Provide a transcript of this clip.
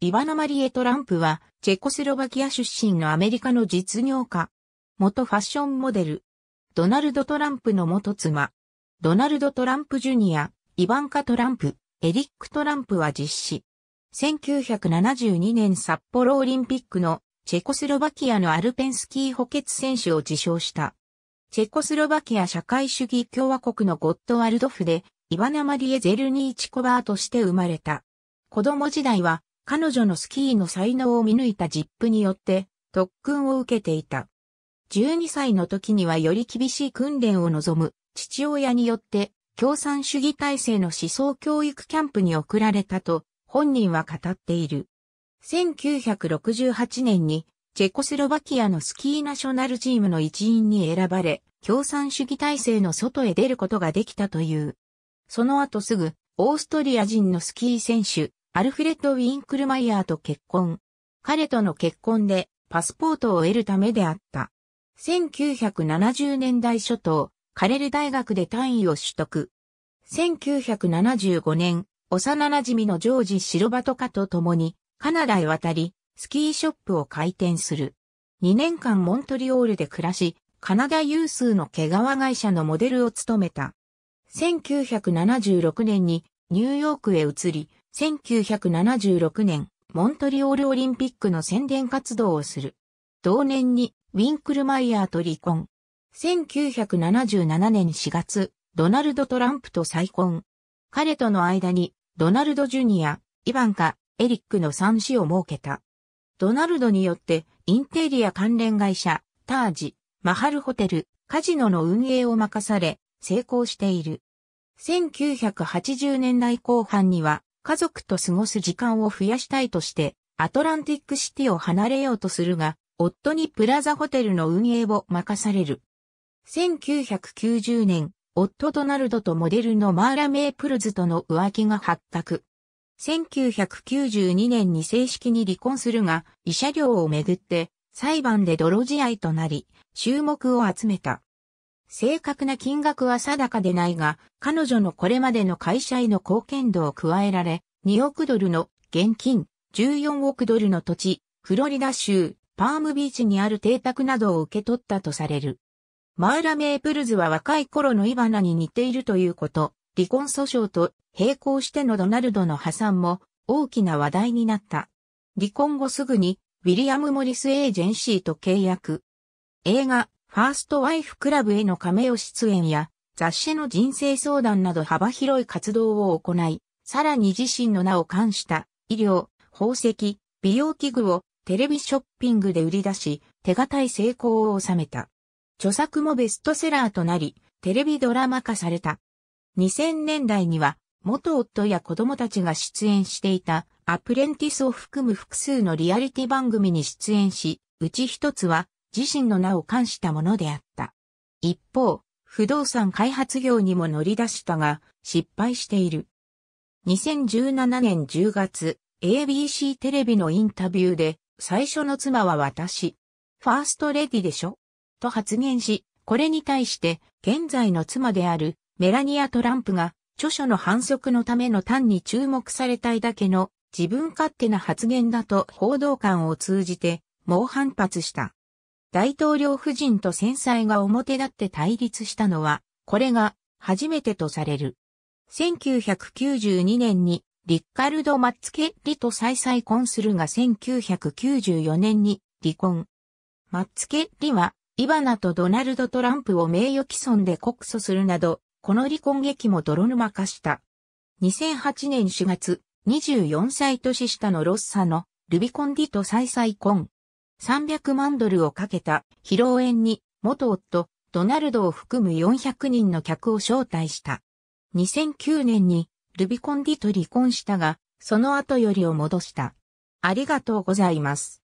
イバナ・マリエ・トランプは、チェコスロバキア出身のアメリカの実業家。元ファッションモデル。ドナルド・トランプの元妻。ドナルド・トランプ・ジュニア、イバンカ・トランプ、エリック・トランプは実施。1972年札幌オリンピックのチェコスロバキアのアルペンスキー補欠選手を自称した。チェコスロバキア社会主義共和国のゴットワルドフで、イバナ・マリエ・ゼルニーチコバーとして生まれた。子供時代は彼女のスキーの才能を見抜いたジップによって特訓を受けていた。12歳の時にはより厳しい訓練を望む父親によって共産主義体制の思想教育キャンプに送られたと本人は語っている。1968年にチェコスロバキアのスキーナショナルチームの一員に選ばれ、共産主義体制の外へ出ることができたという。その後すぐ、オーストリア人のスキー選手、アルフレッド・ウィンクルマイヤーと結婚。彼との結婚でパスポートを得るためであった。1970年代初頭、カレル大学で単位を取得。1975年、幼馴染のジョージ・シロバトカと共にカナダへ渡り、スキーショップを開店する。2年間モントリオールで暮らし、カナダ有数の毛皮会社のモデルを務めた。1976年にニューヨークへ移り、1976年、モントリオールオリンピックの宣伝活動をする。同年にウィンクルマイヤーと離婚。1977年4月、ドナルド・トランプと再婚。彼との間に、ドナルド・ジュニア、イバンカ、エリックの3子を設けた。ドナルドによって、インテリア関連会社、タージ、マハルホテル、カジノの運営を任され、成功している。1980年代後半には家族と過ごす時間を増やしたいとしてアトランティックシティを離れようとするが、夫にプラザホテルの運営を任される。1990年、夫ドナルドとモデルのマーラ・メープルズとの浮気が発覚。1992年に正式に離婚するが、慰謝料をめぐって裁判で泥仕合となり、注目を集めた。正確な金額は定かでないが、彼女のこれまでの会社への貢献度を加えられ、2億ドルの現金、14億ドルの土地、フロリダ州、パームビーチにある邸宅などを受け取ったとされる。マーラ・メープルズは若い頃のイバナに似ているということ、離婚訴訟と並行してのドナルドの破産も大きな話題になった。離婚後すぐにウィリアム・モリス・エージェンシーと契約。映画、ファーストワイフクラブへのカメオ出演や雑誌の人生相談など幅広い活動を行い、さらに自身の名を冠した医療、宝石、美容器具をテレビショッピングで売り出し、手堅い成功を収めた。著作もベストセラーとなり、テレビドラマ化された。2000年代には、元夫や子供たちが出演していたアプレンティスを含む複数のリアリティ番組に出演し、うち一つは自身の名を冠したものであった。一方、不動産開発業にも乗り出したが、失敗している。2017年10月、ABC テレビのインタビューで、最初の妻は私、ファーストレディでしょ？と発言し、これに対して、現在の妻であるメラニア・トランプが、著書の反則のための単に注目されたいだけの自分勝手な発言だと報道官を通じて猛反発した。大統領夫人と繊細が表立って対立したのは、これが初めてとされる。1992年にリッカルド・マッツケッリと再再婚するが1994年に離婚。マッツケッリはイバナとドナルド・トランプを名誉毀損で告訴するなど、この離婚劇も泥沼化した。2008年4月、24歳年下のロッサのルビコンディと再再婚。300万ドルをかけた披露宴に元夫、ドナルドを含む400人の客を招待した。2009年にルビコンディと離婚したが、その後よりを戻した。ありがとうございます。